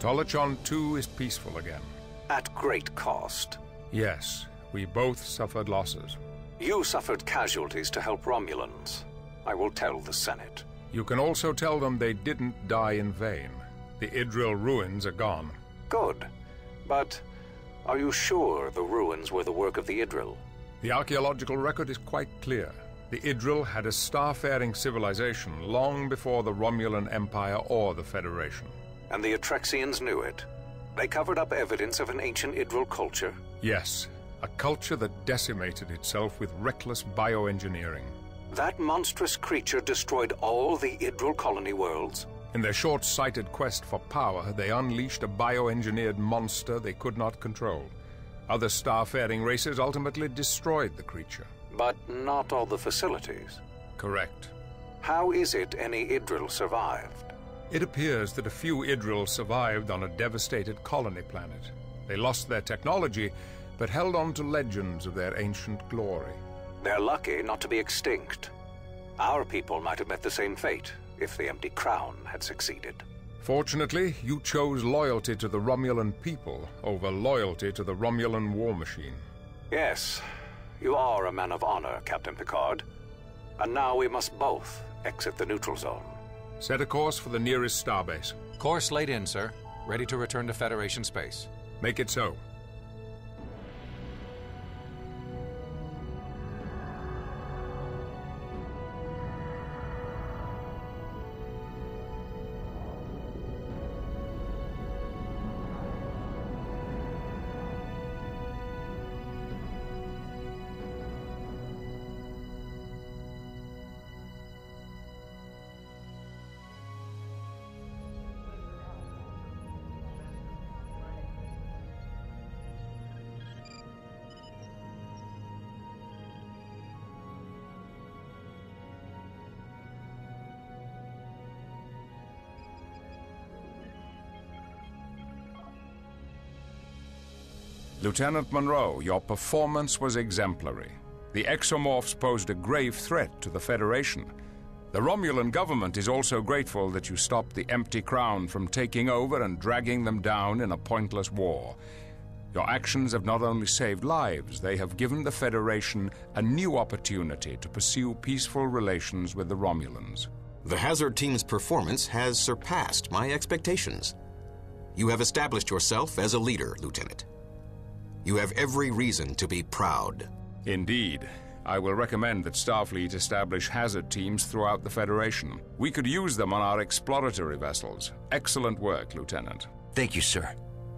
Tolachon 2 is peaceful again. At great cost. Yes, we both suffered losses. You suffered casualties to help Romulans. I will tell the Senate. You can also tell them they didn't die in vain. The Idryll ruins are gone. Good. But are you sure the ruins were the work of the Idryll? The archaeological record is quite clear. The Idryll had a starfaring civilization long before the Romulan Empire or the Federation. And the Attrexians knew it. They covered up evidence of an ancient Idryll culture? Yes, a culture that decimated itself with reckless bioengineering. That monstrous creature destroyed all the Idryll colony worlds? In their short-sighted quest for power, they unleashed a bioengineered monster they could not control. Other star-faring races ultimately destroyed the creature. But not all the facilities. Correct. How is it any Idryll survived? It appears that a few Idryll survived on a devastated colony planet. They lost their technology, but held on to legends of their ancient glory. They're lucky not to be extinct. Our people might have met the same fate if the Empty Crown had succeeded. Fortunately, you chose loyalty to the Romulan people over loyalty to the Romulan war machine. Yes, you are a man of honor, Captain Picard. And now we must both exit the neutral zone. Set a course for the nearest starbase. Course laid in, sir. Ready to return to Federation space. Make it so. Lieutenant Munro, your performance was exemplary. The exomorphs posed a grave threat to the Federation. The Romulan government is also grateful that you stopped the Empty Crown from taking over and dragging them down in a pointless war. Your actions have not only saved lives, they have given the Federation a new opportunity to pursue peaceful relations with the Romulans. The Hazard Team's performance has surpassed my expectations. You have established yourself as a leader, Lieutenant. You have every reason to be proud. Indeed. I will recommend that Starfleet establish hazard teams throughout the Federation. We could use them on our exploratory vessels. Excellent work, Lieutenant. Thank you, sir.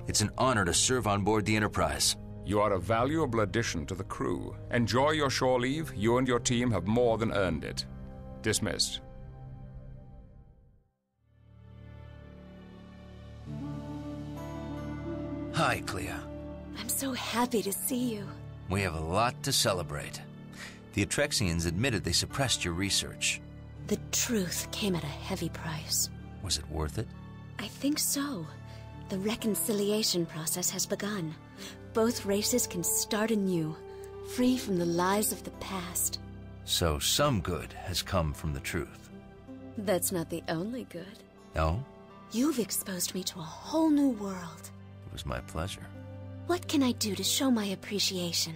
It's an honor to serve on board the Enterprise. You are a valuable addition to the crew. Enjoy your shore leave. You and your team have more than earned it. Dismissed. Hi, Clea. I'm so happy to see you. We have a lot to celebrate. The Attrexians admitted they suppressed your research. The truth came at a heavy price. Was it worth it? I think so. The reconciliation process has begun. Both races can start anew, free from the lies of the past. So some good has come from the truth. That's not the only good. No? You've exposed me to a whole new world. It was my pleasure. What can I do to show my appreciation?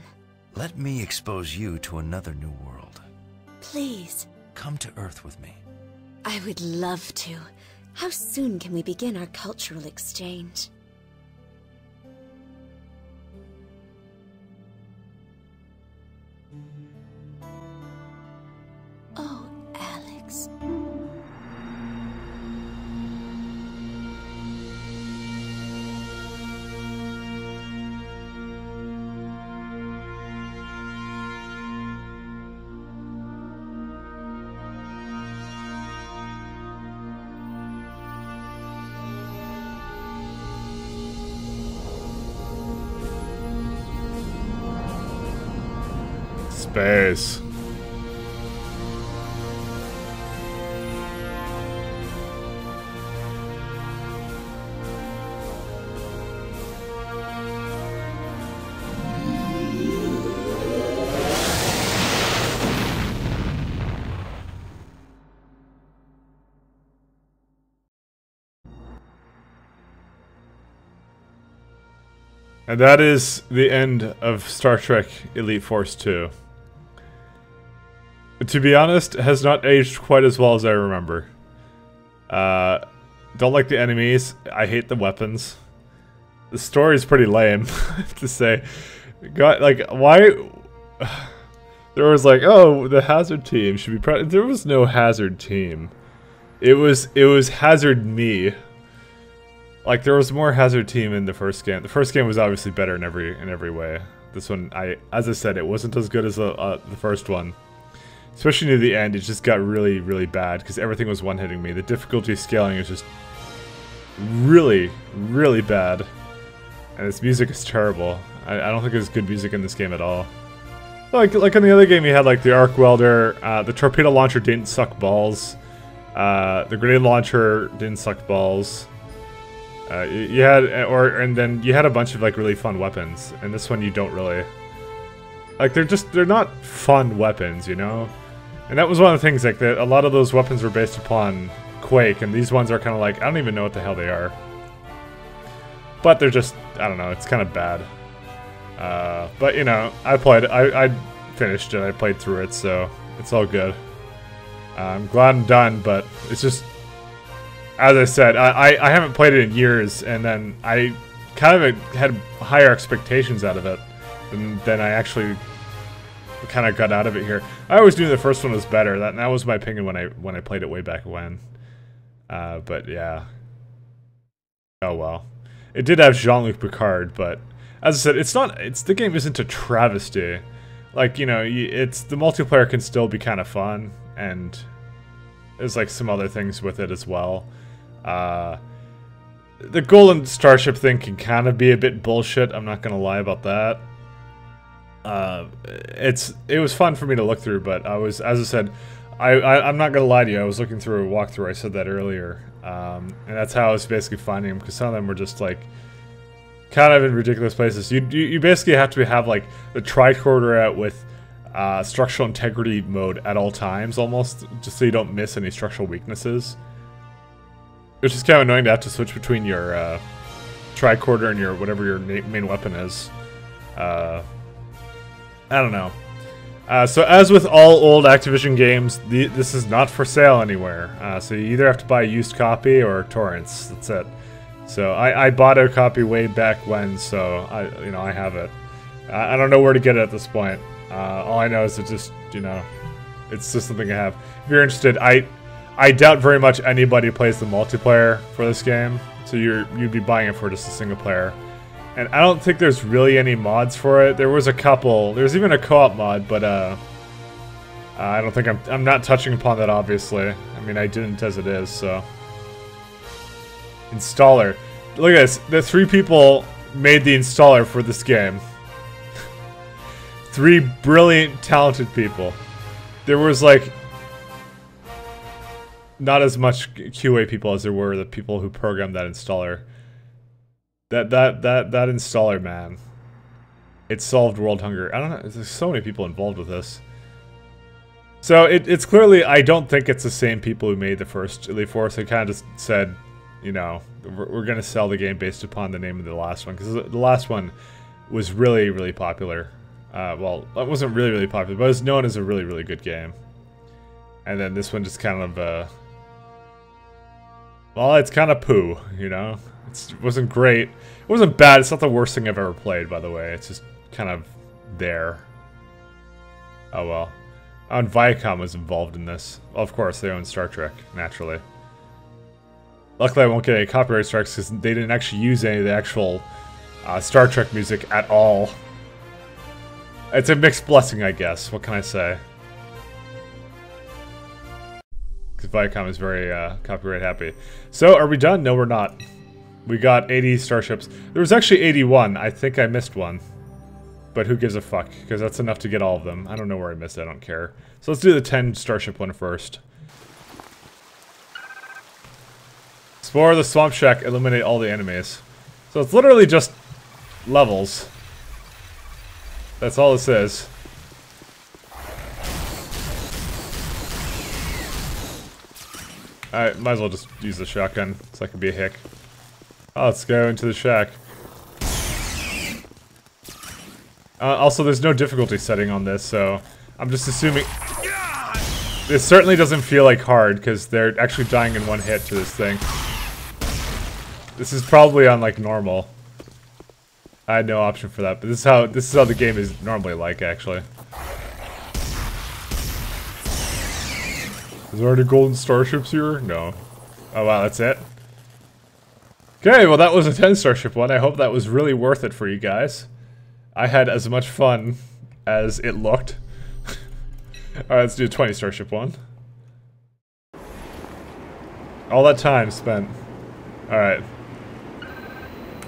Let me expose you to another new world. Please. Come to Earth with me. I would love to. How soon can we begin our cultural exchange? And that is the end of Star Trek Elite Force 2. To be honest, has not aged quite as well as I remember. Uh, don't like the enemies. I hate the weapons. The story is pretty lame, I have to say. God, like, why... There was like, oh, the Hazard team should be. There was no Hazard team. It was, it was Hazard me. Like, there was more Hazard team in the first game. The first game was obviously better in every, in every way. This one, I, as I said, it wasn't as good as the, uh, the first one. Especially near the end, it just got really, really bad because everything was one-hitting me. The difficulty scaling is just really, really bad. And this music is terrible. I, I don't think there's good music in this game at all. Like, like in the other game, you had like the arc welder, uh, the torpedo launcher didn't suck balls, uh, the grenade launcher didn't suck balls. Uh, you had, or and then you had a bunch of like really fun weapons, and this one you don't really. Like they're just they're not fun weapons, you know. And that was one of the things like that. A lot of those weapons were based upon Quake, and these ones are kind of like I don't even know what the hell they are. But they're just I don't know. It's kind of bad. Uh, but you know, I played, I, I finished it, I played through it, so it's all good. Uh, I'm glad I'm done, but it's just, as I said, I, I, haven't played it in years, and then I kind of had higher expectations out of it than, than I actually kind of got out of it here. I always knew the first one was better. That that was my opinion when I when I played it way back when. Uh, but yeah. Oh well. It did have Jean-Luc Picard, but as I said, it's not. It's the game isn't a travesty. Like you know, it's the multiplayer can still be kind of fun, and there's like some other things with it as well. Uh, the golden starship thing can kind of be a bit bullshit. I'm not gonna lie about that. Uh, it's it was fun for me to look through, but I was, as I said, I, I am not gonna lie to you. I was looking through a walkthrough. I said that earlier, um, and that's how I was basically finding them because some of them were just like kind of in ridiculous places. You, you, you basically have to have like the tricorder out with uh, structural integrity mode at all times, almost, just so you don't miss any structural weaknesses. Which is kind of annoying to have to switch between your uh, tricorder and your whatever your main weapon is. Uh, I don't know. Uh, so as with all old Activision games, the, this is not for sale anywhere. Uh, so you either have to buy a used copy or torrents. That's it. So I, I bought a copy way back when, so I you know I have it. I, I don't know where to get it at this point. Uh, all I know is it just you know, it's just something I have. If you're interested, I I doubt very much anybody plays the multiplayer for this game, so you're you'd be buying it for just a single player. And I don't think there's really any mods for it. There was a couple. There's even a co-op mod, but uh, I don't think I'm I'm not touching upon that. Obviously, I mean I didn't as it is, so. Installer. Look at this. The three people made the installer for this game. three brilliant, talented people. There was like not as much QA people as there were the people who programmed that installer. That that that that installer, man. It solved world hunger. I don't know. There's so many people involved with this. So it, it's clearly, I don't think it's the same people who made the first Elite Force. They kind of just said, you know, we're, we're going to sell the game based upon the name of the last one because the last one was really, really popular. Uh, well, it wasn't really, really popular, but it was known as a really, really good game. And then this one just kind of, uh, well, it's kind of poo, you know? It's, it wasn't great. It wasn't bad. It's not the worst thing I've ever played, by the way. It's just kind of there. Oh well. Oh, and Viacom was involved in this. Well, of course, they own Star Trek, naturally. Luckily, I won't get any copyright strikes because they didn't actually use any of the actual uh, Star Trek music at all. It's a mixed blessing, I guess. What can I say? Because Viacom is very uh, copyright happy. So, are we done? No, we're not. We got 80 starships. There was actually 81. I think I missed one. But who gives a fuck? Because that's enough to get all of them. I don't know where I missed. I don't care. So let's do the 10 starship one first. Explore the swamp shack, eliminate all the enemies. So it's literally just levels. That's all this is. Might as well just use the shotgun so I can be a hick. Oh, let's go into the shack. Uh, also, there's no difficulty setting on this, so I'm just assuming... This certainly doesn't feel like hard, because they're actually dying in one hit to this thing. This is probably on, like, normal. I had no option for that, but this is how this is how the game is normally like, actually. Is there any golden starships here? No. Oh wow, that's it? Okay, well that was a 10 starship one. I hope that was really worth it for you guys. I had as much fun as it looked. Alright, let's do a 20 starship one. All that time spent. Alright.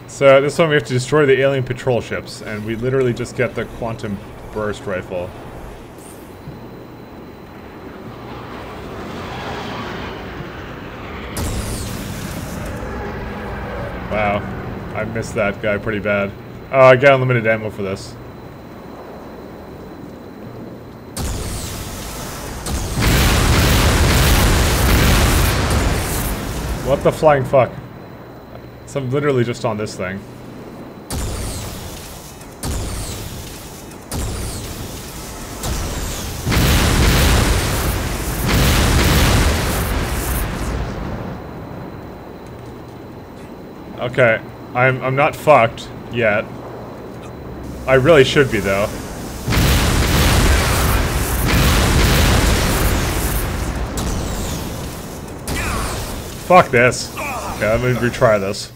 So this one we have to destroy the alien patrol ships, and we literally just get the quantum burst rifle. Wow. I missed that guy pretty bad. Oh, I got unlimited ammo for this. What the flying fuck? So I'm literally just on this thing. Okay, I'm I'm not fucked yet. I really should be though. Fuck this. Okay, let me retry this.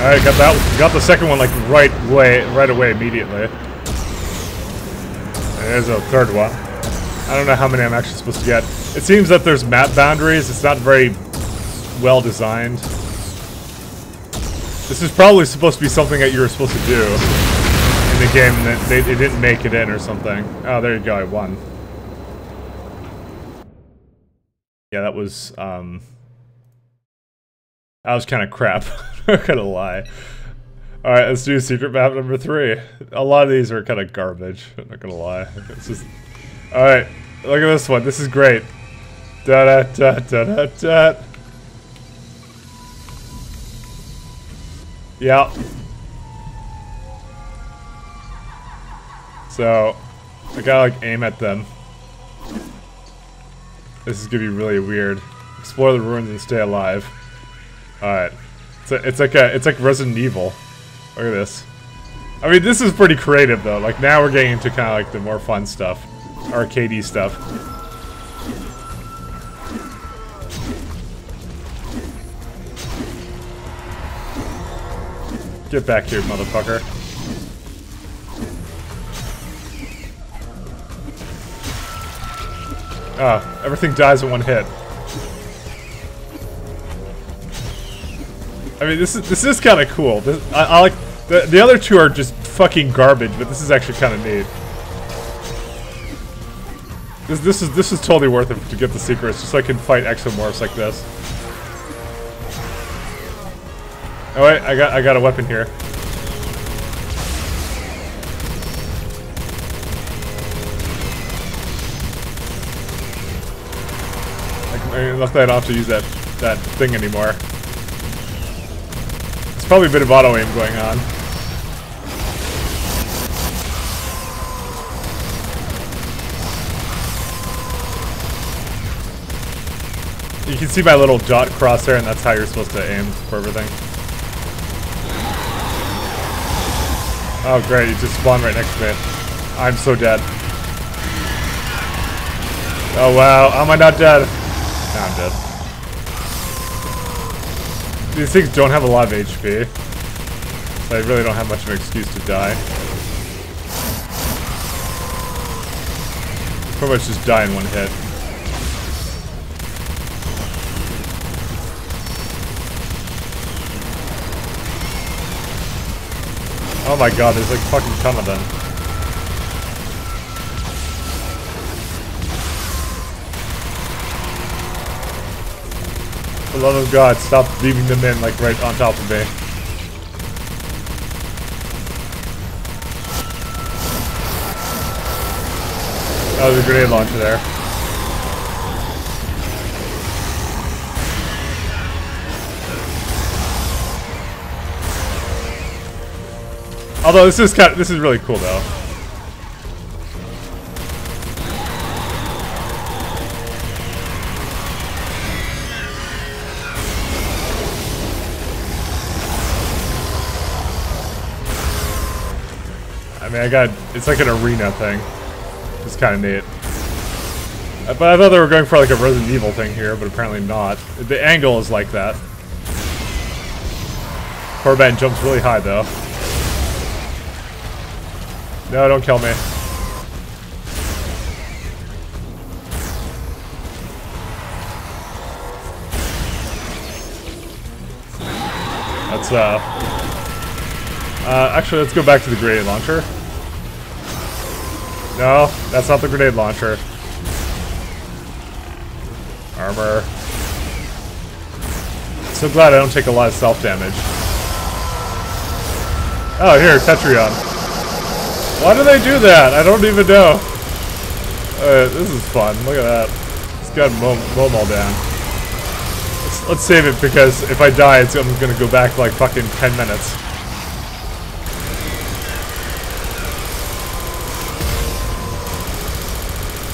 Alright, got that got the second one like right way right away immediately. There's a third one. I don't know how many I'm actually supposed to get. It seems that there's map boundaries. It's not very well designed. This is probably supposed to be something that you were supposed to do in the game that they, they didn't make it in or something. Oh, there you go. I won. Yeah, that was, um... That was kind of crap. I'm not gonna lie. Alright, let's do secret map number three. A lot of these are kind of garbage. I'm not gonna lie. Just... Alright, look at this one. This is great. Da da da da da da. Yeah. So, I gotta like aim at them. This is gonna be really weird. Explore the ruins and stay alive. Alright. It's, it's like a, it's like Resident Evil. Look at this. I mean, this is pretty creative though. Like now we're getting into kind of like the more fun stuff, arcadey stuff. Get back here, motherfucker. Ah, everything dies in one hit. I mean, this is this is kind of cool. This, I, I, like the the other two are just fucking garbage, but this is actually kind of neat. This this is this is totally worth it to get the secrets, just so I can fight exomorphs like this. Oh wait, I got I got a weapon here. I, I don't have to use that that thing anymore. It's probably a bit of auto aim going on. You can see my little dot crosshair, and that's how you're supposed to aim for everything. Oh great, you just spawned right next to me. I'm so dead. Oh wow, am I not dead? I'm dead. These things don't have a lot of HP. So I really don't have much of an excuse to die. Pretty much just die in one hit. Oh my god, there's like fucking ton of them. For the love of God, stop leaving them in like right on top of me. Oh, there's a grenade launcher there. Although this is kind of, this is really cool though. I mean, I got, it's like an arena thing. It's kind of neat. Uh, But I thought they were going for like a Resident Evil thing here, but apparently not. The angle is like that. Corbin jumps really high though. No, don't kill me. That's uh uh, actually, let's go back to the grenade launcher. No, that's not the grenade launcher. Armor. So glad I don't take a lot of self-damage. Oh, here, Tetryon. Why do they do that? I don't even know. Uh, this is fun. Look at that. It's got all down. Let's, let's save it because if I die, it's, I'm gonna go back like fucking 10 minutes.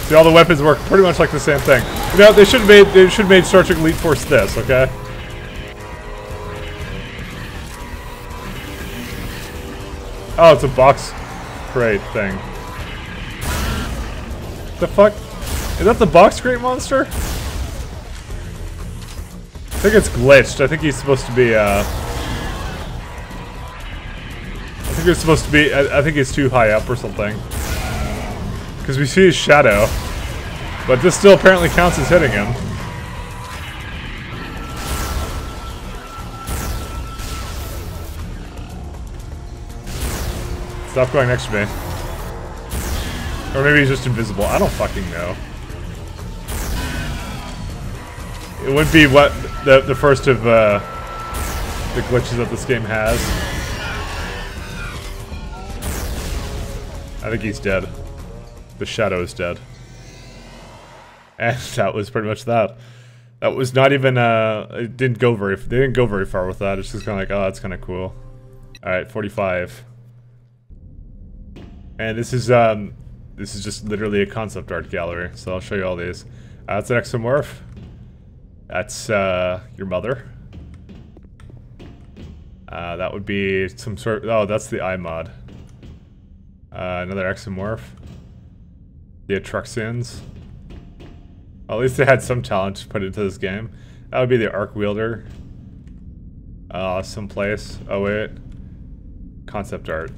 See, all the weapons work pretty much like the same thing. You know, they should have made they should have made Star Trek Elite Force this, okay? Oh, it's a box crate thing. The fuck? Is that the box crate monster? I think it's glitched. I think he's supposed to be, uh... I think it's supposed to be... I, I think he's too high up or something. Because we see his shadow. But this still apparently counts as hitting him. Stop going next to me. Or maybe he's just invisible. I don't fucking know. It would be what the the first of uh, the glitches that this game has. I think he's dead. The shadow is dead. And that was pretty much that. That was not even uh it didn't go very they didn't go very far with that. It's just kinda like, oh that's kinda cool. Alright, 45. And this is um this is just literally a concept art gallery, so I'll show you all these. Uh, that's an exomorph. That's uh your mother. Uh, that would be some sort of, oh that's the iMod. Uh, another exomorph. The Atruxians. Well, at least they had some talent to put into this game. That would be the Arc Welder. Uh, someplace. Oh wait. Concept art.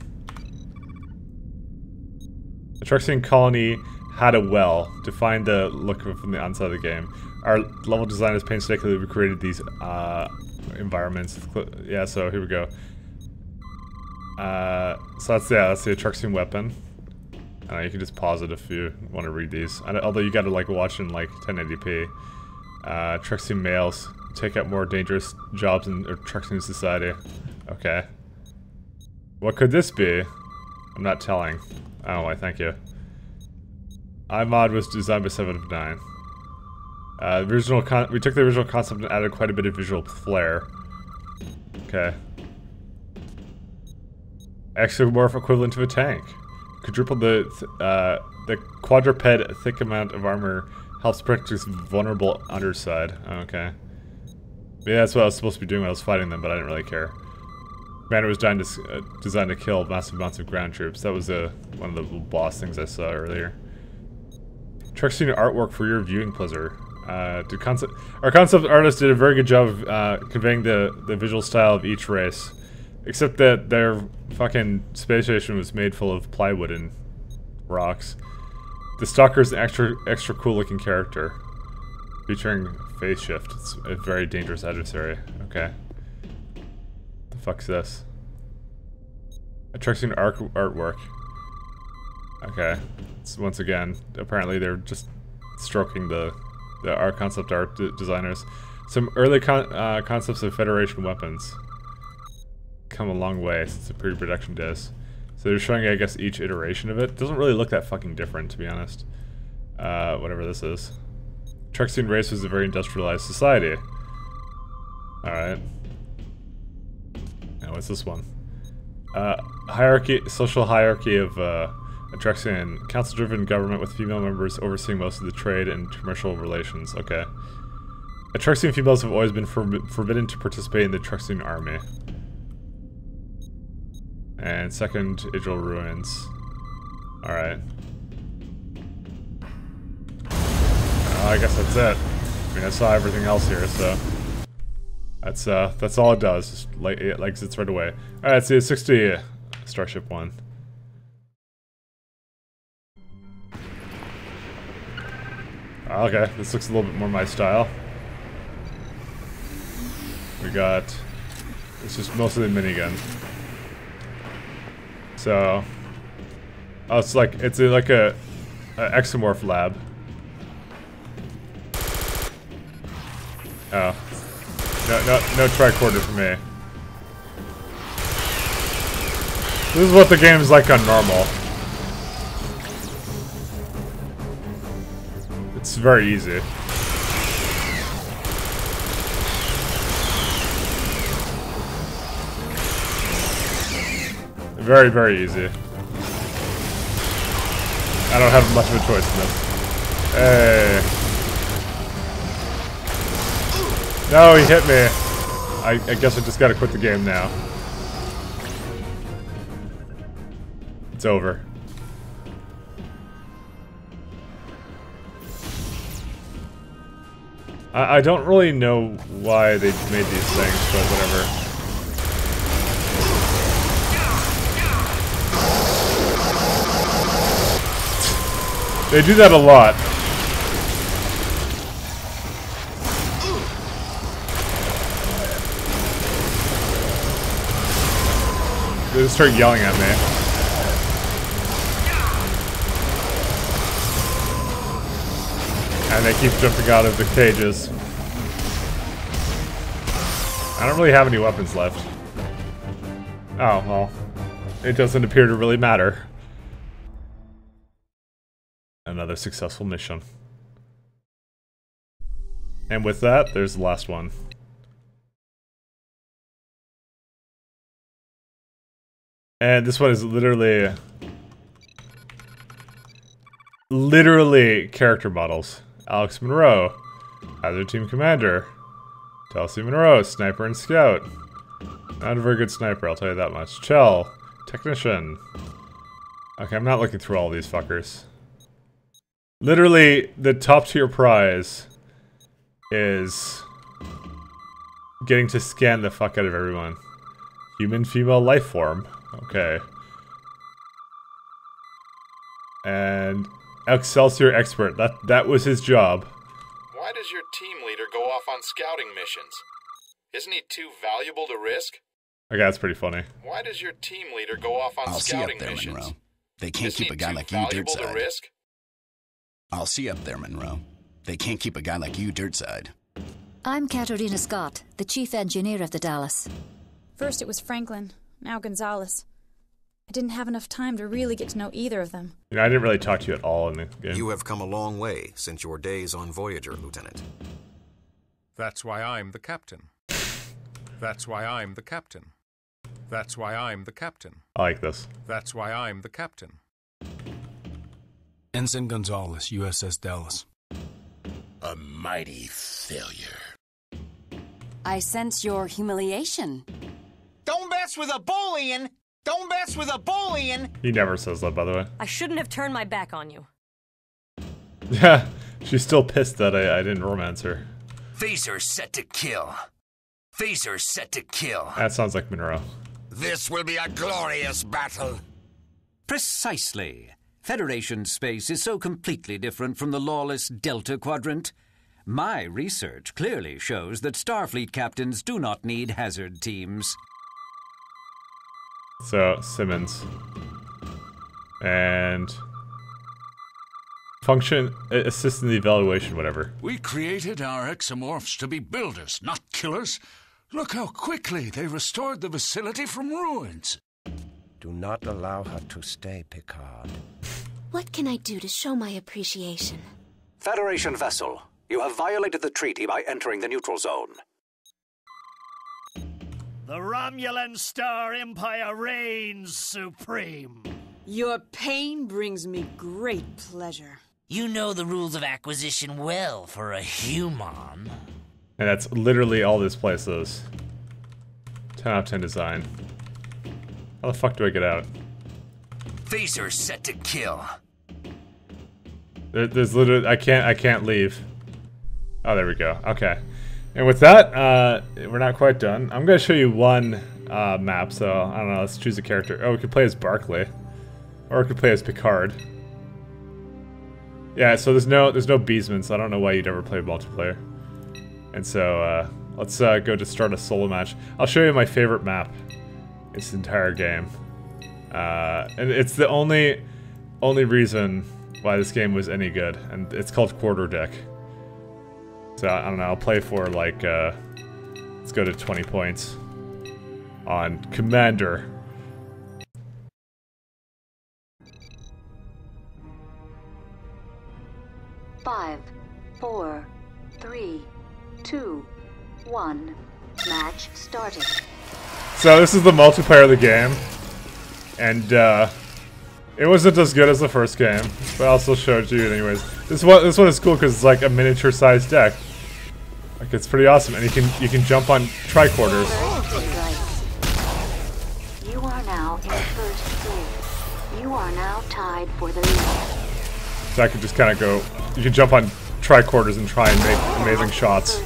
The Truxian colony had a well. Define the look from the outside of the game. Our level designers painstakingly recreated these uh, environments. Yeah, so here we go. Uh, so that's yeah, that's the Atruxian weapon. Uh, you can just pause it if you want to read these. And, although you got to like watch in like 1080p. Uh, Truxian males take up more dangerous jobs in Truxian society. Okay. What could this be? I'm not telling. Oh, I Thank you. iMod was designed by Seven of Nine. Uh, the original we took the original concept and added quite a bit of visual flair. Okay. Exomorph equivalent to a tank. Quadruple the th uh, the quadruped thick amount of armor helps protect its vulnerable underside. Okay. Yeah, that's what I was supposed to be doing when I was fighting them, but I didn't really care. Commander was designed to, uh, designed to kill massive amounts of ground troops. That was uh, one of the boss things I saw earlier. Truxian artwork for your viewing pleasure. Uh, concept our concept artist did a very good job of uh, conveying the the visual style of each race, except that their fucking space station was made full of plywood and rocks. The Stalker is an extra extra cool looking character, featuring phase shift. It's a very dangerous adversary. Okay. Fuck's this? Attraction arc artwork. Okay. So once again, apparently they're just stroking the the art concept art designers. Some early con uh, concepts of Federation weapons come a long way since the pre-production days. So they're showing, I guess, each iteration of it. Doesn't really look that fucking different, to be honest. Uh, whatever this is. Truxian race was a very industrialized society. Alright. Now what's this one? Uh, hierarchy, social hierarchy of uh, Attrexian, council-driven government with female members overseeing most of the trade and commercial relations. Okay. Attrexian females have always been forb forbidden to participate in the Attrexian army. And second, Idryll ruins. Alright. Uh, I guess that's it. I mean, I saw everything else here, so... That's, uh, that's all it does. Like, it exits right away. Alright, see, 60 Starship 1. Okay, this looks a little bit more my style. We got... It's just mostly the minigun. So... Oh, it's like, it's like a, a exomorph lab. Oh. No, no, no tricorder for me. This is what the game's like on normal. It's very easy. Very, very easy. I don't have much of a choice in this. Hey. No, he hit me. I, I guess I just gotta quit the game now. It's over. I, I don't really know why they made these things, but whatever. They do that a lot. They just start yelling at me. And they keep jumping out of the cages. I don't really have any weapons left. Oh, well. It doesn't appear to really matter. Another successful mission. And with that, there's the last one. And this one is literally... Literally character models. Alex Munro, Hazard Team Commander, Telsia Monroe, Sniper and Scout. Not a very good sniper, I'll tell you that much. Chell, Technician. Okay, I'm not looking through all these fuckers. Literally, the top tier prize is getting to scan the fuck out of everyone. Human female life form. Okay. And Excelsior expert. That that was his job. Why does your team leader go off on scouting missions? Isn't he too valuable to risk? Okay, that's pretty funny. Why does your team leader go off on I'll see up there, missions? Munro. They can't Isn't keep a guy like you valuable to dirtside. risk? I'll see up there, Munro. They can't keep a guy like you dirtside. I'm Katerina Scott, the chief engineer of the Dallas. First it was Franklin, now Gonzalez. I didn't have enough time to really get to know either of them. You know, I didn't really talk to you at all in the game. You have come a long way since your days on Voyager, Lieutenant. That's why I'm the captain. That's why I'm the captain. That's why I'm the captain. I like this. That's why I'm the captain. Ensign Gonzalez, USS Dallas. A mighty failure. I sense your humiliation. Don't mess with a Bolian! Don't mess with a Bolian! He never says that, by the way. I shouldn't have turned my back on you. Yeah, she's still pissed that I, I didn't romance her. Phaser set to kill. Phaser set to kill. That sounds like Munro. This will be a glorious battle. Precisely. Federation space is so completely different from the lawless Delta Quadrant. My research clearly shows that Starfleet captains do not need hazard teams. So, Simmons. And... Function, assist in the evaluation, whatever. We created our exomorphs to be builders, not killers. Look how quickly they restored the facility from ruins. Do not allow her to stay, Picard. What can I do to show my appreciation? Federation vessel, you have violated the treaty by entering the neutral zone. The Romulan Star Empire reigns supreme. Your pain brings me great pleasure. You know the rules of acquisition well for a human. And that's literally all this place is. 10 out of 10 design. How the fuck do I get out? Phaser set to kill. There, there's literally I can't I can't leave. Oh, there we go. Okay. And with that, uh, we're not quite done. I'm gonna show you one uh, map. So I don't know. Let's choose a character. Oh, we could play as Barclay, or we could play as Picard. Yeah. So there's no there's no Beesman, so I don't know why you'd ever play multiplayer. And so uh, let's uh, go to start a solo match. I'll show you my favorite map. This entire game. Uh, and it's the only only reason why this game was any good, and it's called Quarter Deck. So I don't know. I'll play for like uh, let's go to 20 points on Commander. Five, four, three, two, one. Match started. So this is the multiplayer of the game, and uh, it wasn't as good as the first game, but I also showed you anyways. This one, this one is cool because it's like a miniature-sized deck. Like it's pretty awesome, and you can you can jump on tricorders. You are now in first place. You are now tied for the lead. So I can just kind of go. You can jump on tricorders and try and make amazing shots.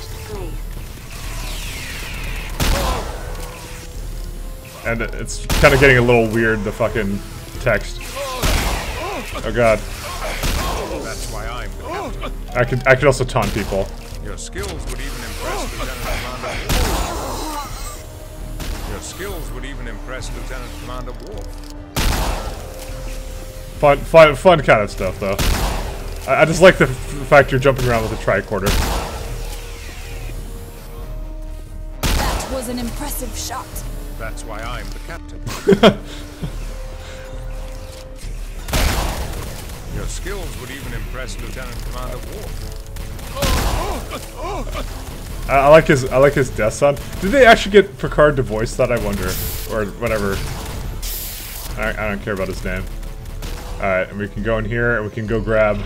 And it's kind of getting a little weird, the fucking text. Oh god. That's why I'm. I could I could also taunt people. Your skills would even impress Lieutenant Commander Worf. Your skills would even impress Lieutenant Commander Worf. Fun, fun, fun kind of stuff, though. I, I just like the, the fact you're jumping around with a tricorder. That was an impressive shot. That's why I'm the captain. Your skills would even impress Lieutenant Commander Worf. I, I like his I like his death son. Did they actually get Picard to voice that? I wonder, or whatever. I, I don't care about his name. All right, and we can go in here and we can go grab.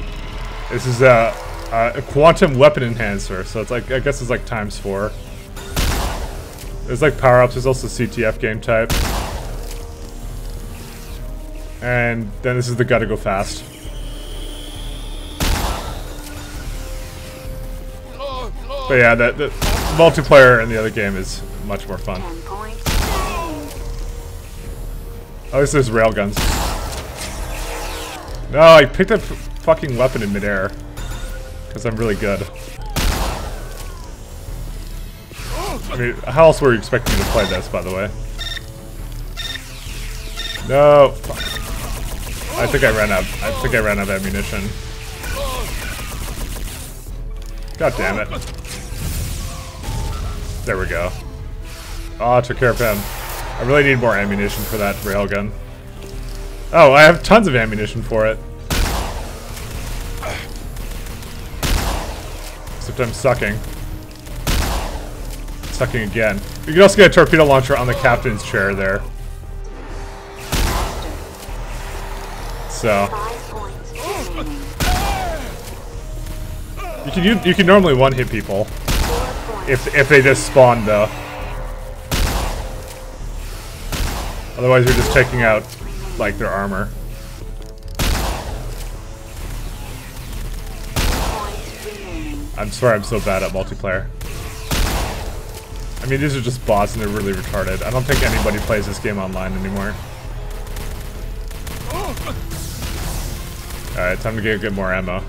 This is a, a quantum weapon enhancer, so it's like I guess it's like times four. There's like power ups. There's also CTF game type, and then this is the gotta go fast. But yeah, the, multiplayer in the other game is much more fun. At least there's railguns. No, I picked up fucking weapon in midair. Because I'm really good. I mean, how else were you expecting me to play this, by the way? No! Fuck. I think I ran out. I think I ran out of ammunition. God damn it. There we go. Oh, I took care of him. I really need more ammunition for that railgun. Oh, I have tons of ammunition for it. Except I'm sucking. Sucking again. You can also get a torpedo launcher on the captain's chair there. So. You can you, you can normally one hit people. If if they just spawn though. Otherwise you're just taking out like their armor. I'm sorry I'm so bad at multiplayer. I mean, these are just bots and they're really retarded. I don't think anybody plays this game online anymore. Alright, time to get, get more ammo.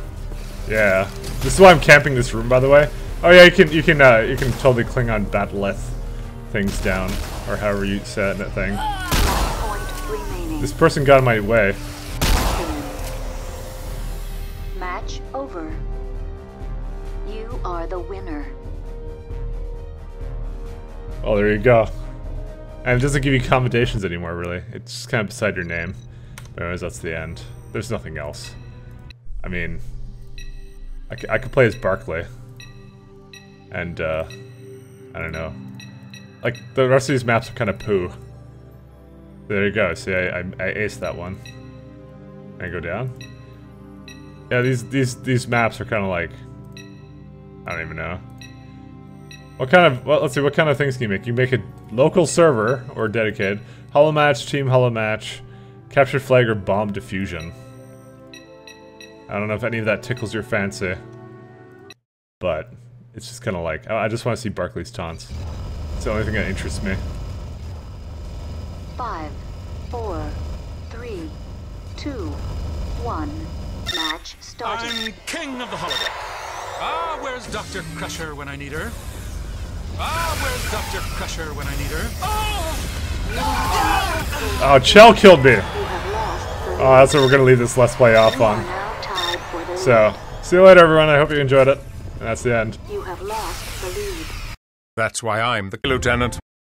Yeah. This is why I'm camping this room, by the way. Oh yeah, you can you can uh, you can totally Klingon bat'leth things down, or however you say that thing. This person got in my way. Match over. You are the winner. Oh, there you go. And it doesn't give you commendations anymore, really. It's just kind of beside your name. But anyways, that's the end. There's nothing else. I mean, I, I could play as Barclay. And, uh, I don't know. like the rest of these maps are kind of poo. There you go. See, I, I, I aced that one. I go down. Yeah, these these these maps are kind of like I don't even know. What kind of well, let's see. What kind of things can you make? You make a local server or dedicated HoloMatch, team HoloMatch, captured flag, or bomb diffusion. I don't know if any of that tickles your fancy, but it's just kind of like I I just want to see Barclay's taunts. It's the only thing that interests me. Five, four, three, two, one. Match started. I'm king of the holodeck. Ah, where's Dr. Crusher when I need her? Ah, where's Dr. Crusher when I need her? Oh! Oh, Chell killed me. Oh, that's what we're gonna leave this Let's Play off on. So, see you later, everyone. I hope you enjoyed it. And that's the end. You have lost the lead. That's why I'm the Lieutenant.